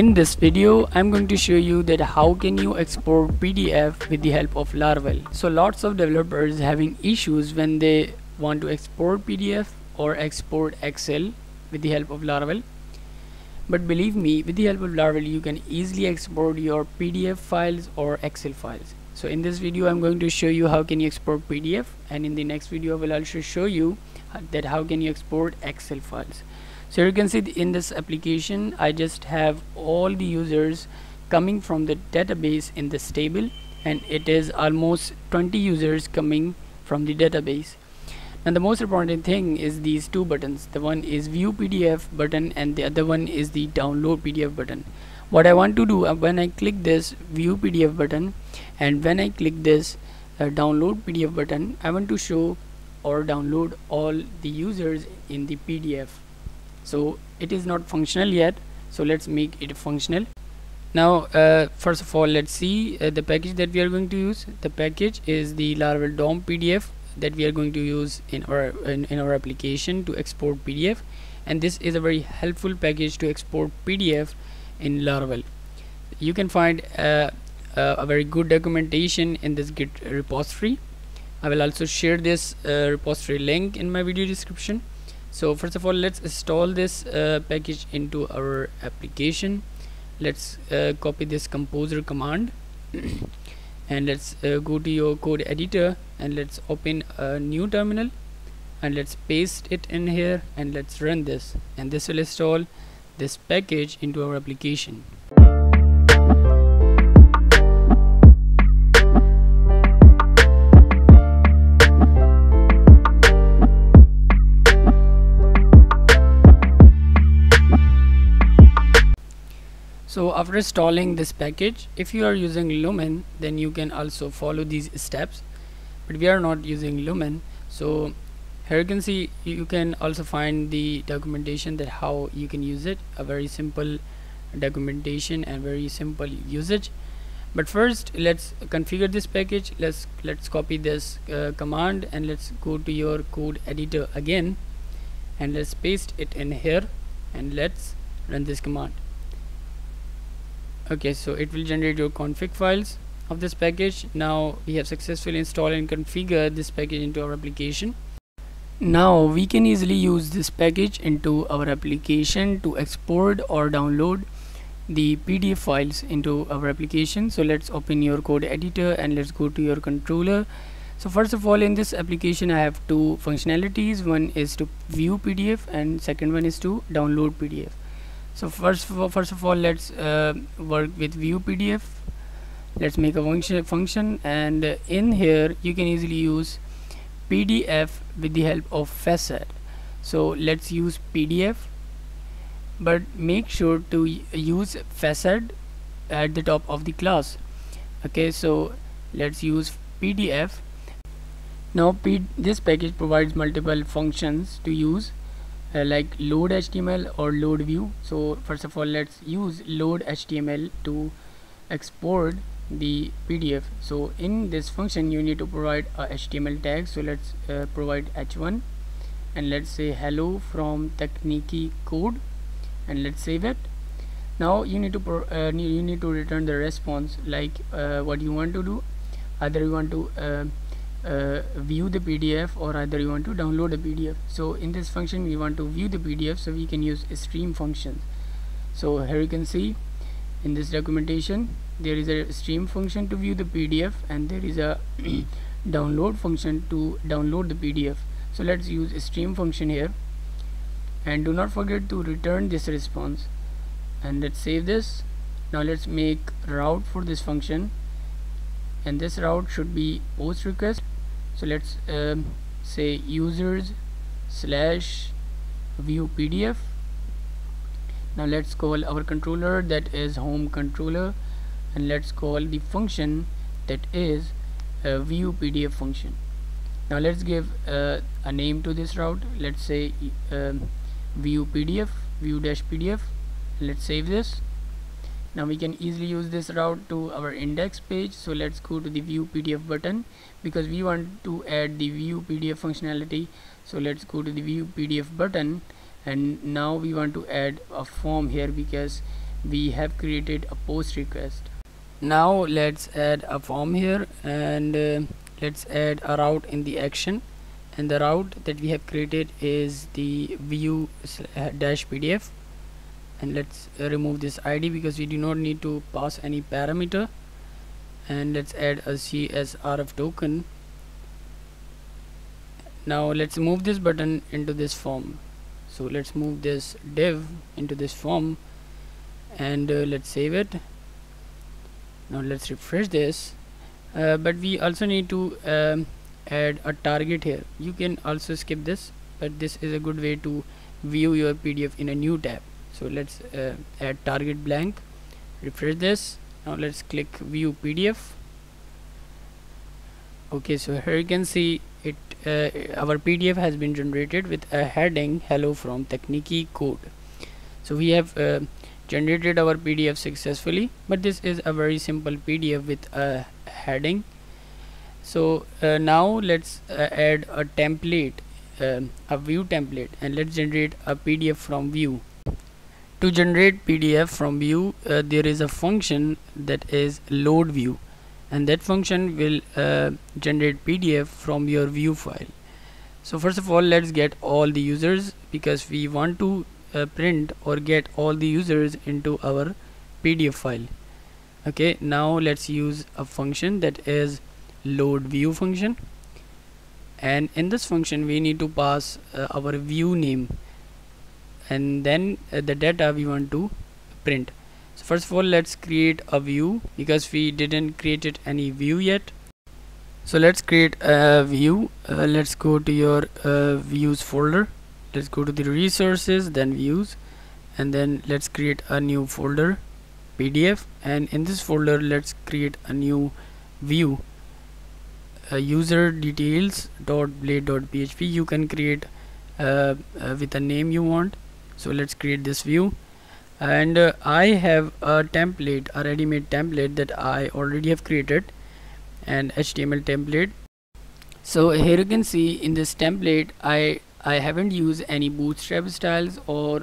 In this video, I'm going to show you that how can you export PDF with the help of Laravel. So lots of developers having issues when they want to export PDF or export Excel with the help of Laravel. But believe me, with the help of Laravel, you can easily export your PDF files or Excel files. So in this video, I'm going to show you how can you export PDF and in the next video, I will also show you that how can you export Excel files so you can see in this application I just have all the users coming from the database in this table and it is almost 20 users coming from the database. And the most important thing is these two buttons. The one is view PDF button and the other one is the download PDF button. What I want to do uh, when I click this view PDF button and when I click this uh, download PDF button I want to show or download all the users in the PDF so it is not functional yet. So let's make it functional. Now uh, first of all let's see uh, the package that we are going to use. The package is the laravel dom pdf that we are going to use in our in, in our application to export pdf and this is a very helpful package to export pdf in laravel. You can find uh, uh, a very good documentation in this git repository. I will also share this uh, repository link in my video description so first of all let's install this uh, package into our application. Let's uh, copy this composer command. And let's uh, go to your code editor and let's open a new terminal and let's paste it in here and let's run this. And this will install this package into our application after installing this package if you are using lumen then you can also follow these steps. But we are not using lumen. So here you can see you can also find the documentation that how you can use it. A very simple documentation and very simple usage. But first let's configure this package. Let's let's copy this uh, command and let's go to your code editor again. And let's paste it in here and let's run this command okay so it will generate your config files of this package. Now we have successfully installed and configured this package into our application. Now we can easily use this package into our application to export or download the PDF files into our application. So let's open your code editor and let's go to your controller. So first of all in this application I have two functionalities. One is to view PDF and second one is to download PDF so first of all, first of all let's uh, work with view PDF let's make a function function and uh, in here you can easily use PDF with the help of facet so let's use PDF but make sure to use facet at the top of the class. Okay so let's use PDF now this package provides multiple functions to use uh, like load HTML or load view. So first of all let's use load HTML to export the PDF so in this function you need to provide a HTML tag. So let's uh, provide h1 and let's say hello from Takneeki code. And let's save it. Now you need to uh, you need to return the response. Like uh, what you want to do. Either you want to uh, view the PDF or either you want to download a PDF so in this function we want to view the PDF so we can use stream function. So here you can see in this documentation there is a stream function to view the PDF and there is a download function to download the PDF so let's use stream function here. And do not forget to return this response. And let's save this. Now let's make route for this function. And this route should be post request so let's um, say users slash view pdf now let's call our controller that is home controller and let's call the function that is a view pdf function. Now let's give uh, a name to this route. Let's say um, view pdf view dash pdf let's save this now we can easily use this route to our index page. So let's go to the view PDF button because we want to add the view PDF functionality. So let's go to the view PDF button and now we want to add a form here because we have created a post request. Now let's add a form here and uh, let's add a route in the action. And the route that we have created is the view dash pdf and let's remove this id because we do not need to pass any parameter. And let's add a csrf token. Now let's move this button into this form. So let's move this div into this form. And uh, let's save it. Now let's refresh this. Uh, but we also need to um, add a target here. You can also skip this but this is a good way to view your PDF in a new tab so let's uh, add target blank. Refresh this. Now let's click view PDF okay so here you can see it uh, our PDF has been generated with a heading hello from Takneeki code. So we have uh, generated our PDF successfully but this is a very simple PDF with a heading. So uh, now let's uh, add a template um, a view template and let's generate a PDF from view to generate PDF from view uh, there is a function that is load view. And that function will uh, generate PDF from your view file. So first of all let's get all the users because we want to uh, print or get all the users into our PDF file. Okay now let's use a function that is load view function. And in this function we need to pass uh, our view name and then uh, the data we want to print. So first of all let's create a view because we didn't created any view yet. So let's create a view. Uh, let's go to your uh, views folder. Let's go to the resources then views and then let's create a new folder PDF and in this folder let's create a new view. Uh, user details dot blade dot php you can create uh, uh, with a name you want so let's create this view. And uh, I have a template a ready-made template that I already have created an HTML template. So here you can see in this template I I haven't used any bootstrap styles or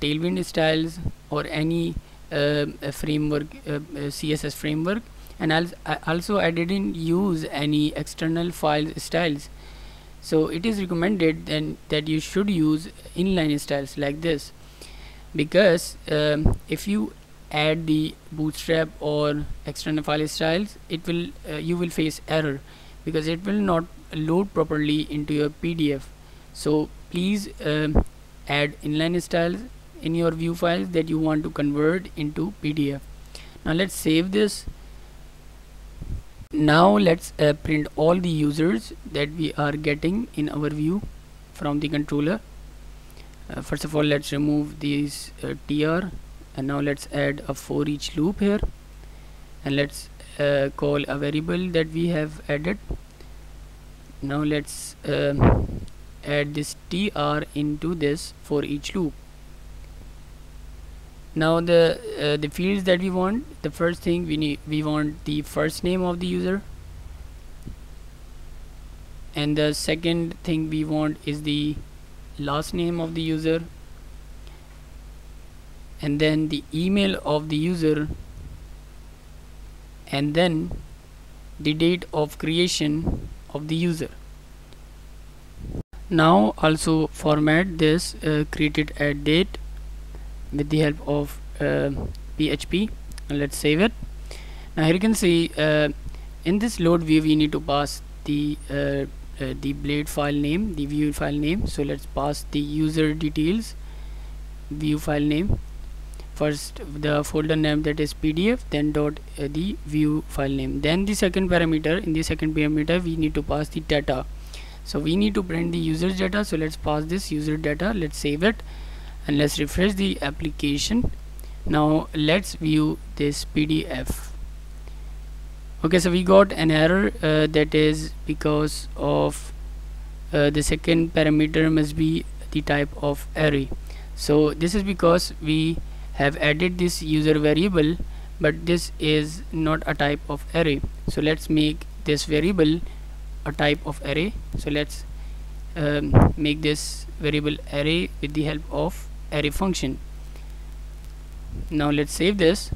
tailwind styles or any uh, framework uh, CSS framework. And also I didn't use any external file styles so it is recommended then that you should use inline styles like this. Because um, if you add the bootstrap or external file styles it will uh, you will face error. Because it will not load properly into your PDF so please um, add inline styles in your view files that you want to convert into PDF now let's save this now let's uh, print all the users that we are getting in our view from the controller. Uh, first of all let's remove these uh, tr and now let's add a for each loop here. And let's uh, call a variable that we have added. Now let's um, add this tr into this for each loop now the uh, the fields that we want the first thing we need we want the first name of the user. And the second thing we want is the last name of the user. And then the email of the user. And then the date of creation of the user. Now also format this uh, created at date with the help of uh, PHP and let's save it. Now here you can see uh, in this load view we need to pass the uh, uh, the blade file name the view file name. So let's pass the user details view file name. First the folder name that is pdf then dot uh, the view file name. Then the second parameter in the second parameter we need to pass the data. So we need to print the user data. So let's pass this user data. Let's save it and let's refresh the application. Now let's view this PDF okay so we got an error uh, that is because of uh, the second parameter must be the type of array. So this is because we have added this user variable but this is not a type of array. So let's make this variable a type of array. So let's um, make this variable array with the help of array function. Now let's save this.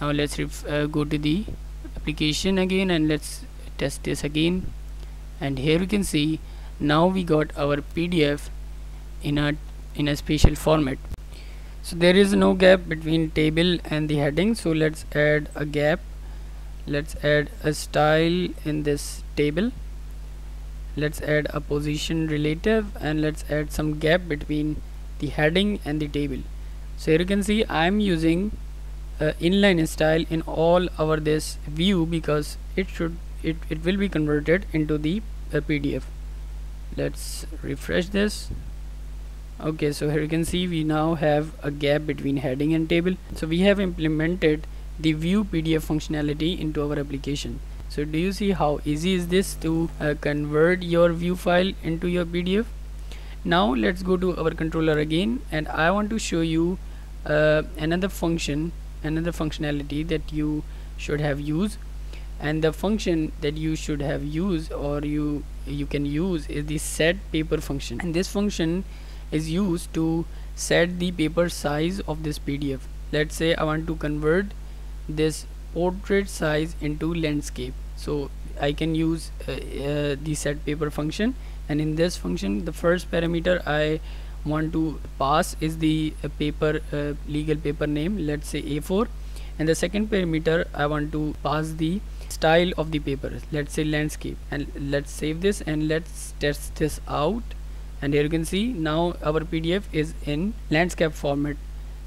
Now let's uh, go to the application again and let's test this again. And here we can see now we got our PDF in a in a special format. So there is no gap between table and the heading. So let's add a gap. Let's add a style in this table. Let's add a position relative and let's add some gap between the heading and the table. So here you can see I'm using uh, inline style in all our this view because it should it, it will be converted into the uh, PDF let's refresh this. Okay so here you can see we now have a gap between heading and table. So we have implemented the view PDF functionality into our application. So do you see how easy is this to uh, convert your view file into your PDF now let's go to our controller again and I want to show you uh, another function another functionality that you should have used. And the function that you should have used or you you can use is the set paper function. And this function is used to set the paper size of this PDF let's say I want to convert this portrait size into landscape. So I can use uh, uh, the set paper function and in this function the first parameter I want to pass is the uh, paper uh, legal paper name let's say A4 and the second parameter I want to pass the style of the paper let's say landscape. And let's save this and let's test this out. And here you can see now our PDF is in landscape format.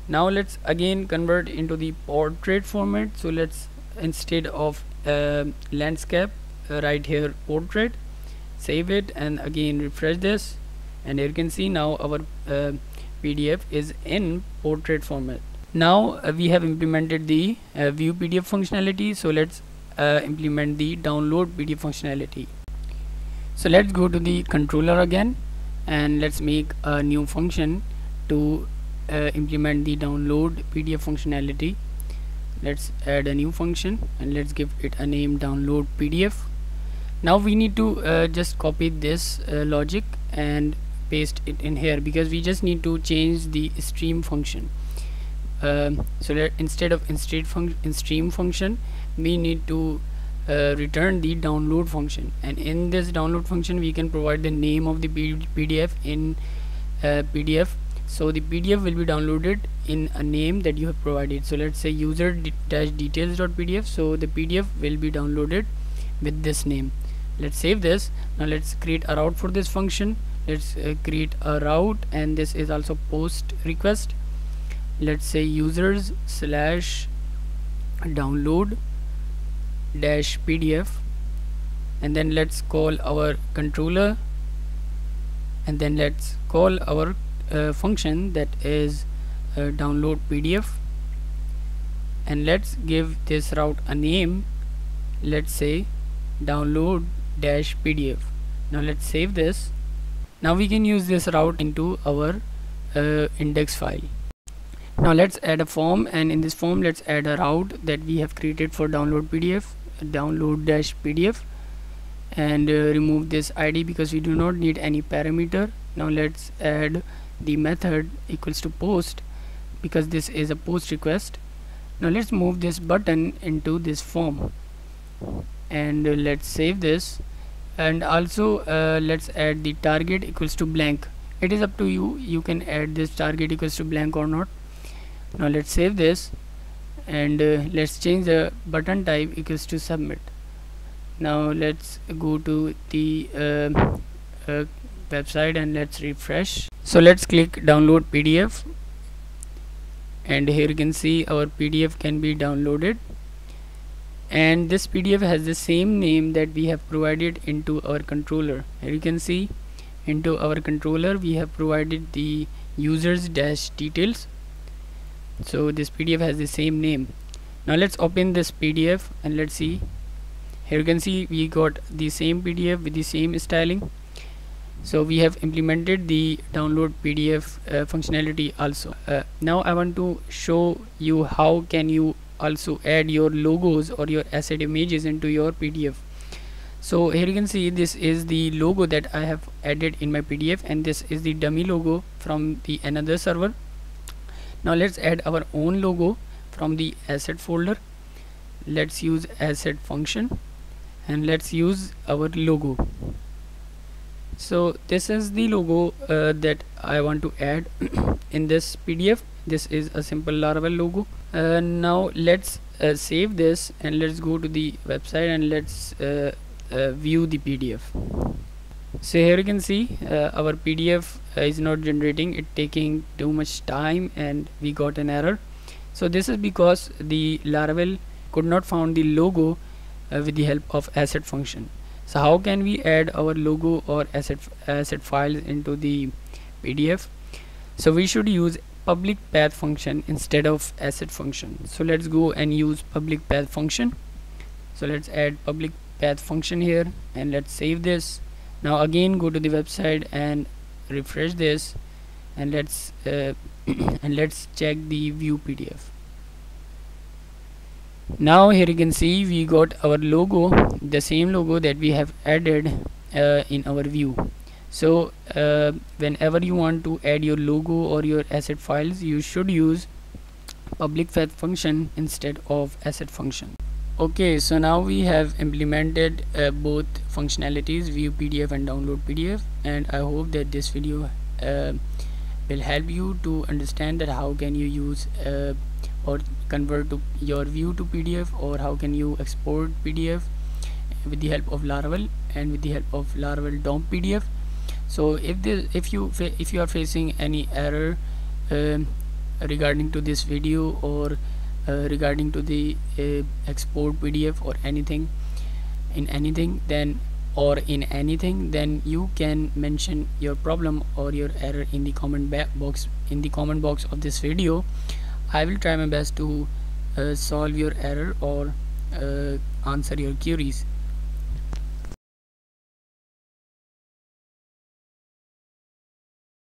Now let's again convert into the portrait format. So let's instead of uh, landscape uh, right here portrait save it and again refresh this. And you can see now our uh, PDF is in portrait format. Now uh, we have implemented the uh, view PDF functionality. So let's uh, implement the download PDF functionality. So let's go to the controller again and let's make a new function to uh, implement the download PDF functionality. Let's add a new function and let's give it a name download PDF now we need to uh, just copy this uh, logic and paste it in here because we just need to change the stream function. Um, so let instead of instead func in stream function we need to uh, return the download function. And in this download function we can provide the name of the PDF in uh, PDF so the PDF will be downloaded in a name that you have provided. So let's say user dash details.pdf so the PDF will be downloaded with this name let's save this. Now let's create a route for this function. Let's uh, create a route and this is also post request. Let's say users slash download dash pdf and then let's call our controller. And then let's call our uh, function that is uh, download pdf and let's give this route a name. Let's say download dash pdf. Now let's save this. Now we can use this route into our uh, index file. Now let's add a form and in this form let's add a route that we have created for download pdf download dash pdf and uh, remove this id because we do not need any parameter. Now let's add the method equals to post because this is a post request. Now let's move this button into this form and uh, let's save this. And also uh, let's add the target equals to blank. It is up to you. You can add this target equals to blank or not. Now let's save this. And uh, let's change the button type equals to submit. Now let's go to the uh, uh, website and let's refresh. So let's click download PDF and here you can see our PDF can be downloaded and this PDF has the same name that we have provided into our controller. Here you can see into our controller we have provided the users dash details. So this PDF has the same name. Now let's open this PDF and let's see. Here you can see we got the same PDF with the same styling. So we have implemented the download PDF uh, functionality also. Uh, now I want to show you how can you also add your logos or your asset images into your PDF so here you can see this is the logo that I have added in my PDF and this is the dummy logo from the another server. Now let's add our own logo from the asset folder. Let's use asset function and let's use our logo. So this is the logo uh, that I want to add in this PDF this is a simple Laravel logo uh, now let's uh, save this and let's go to the website and let's uh, uh, view the PDF so here you can see uh, our PDF is not generating it taking too much time and we got an error. So this is because the Laravel could not found the logo with the help of asset function. So how can we add our logo or asset asset files into the PDF so we should use public path function instead of asset function. So let's go and use public path function. So let's add public path function here and let's save this. Now again go to the website and refresh this and let's uh, and let's check the view PDF now here you can see we got our logo the same logo that we have added uh, in our view so uh, whenever you want to add your logo or your asset files you should use public function instead of asset function. Okay so now we have implemented uh, both functionalities view pdf and download pdf and i hope that this video uh, will help you to understand that how can you use uh, or convert to your view to PDF or how can you export PDF with the help of Laravel and with the help of Laravel DOM PDF so if this if you if you are facing any error uh, regarding to this video or uh, regarding to the uh, export PDF or anything in anything then or in anything then you can mention your problem or your error in the comment box in the comment box of this video. I will try my best to uh, solve your error or uh, answer your queries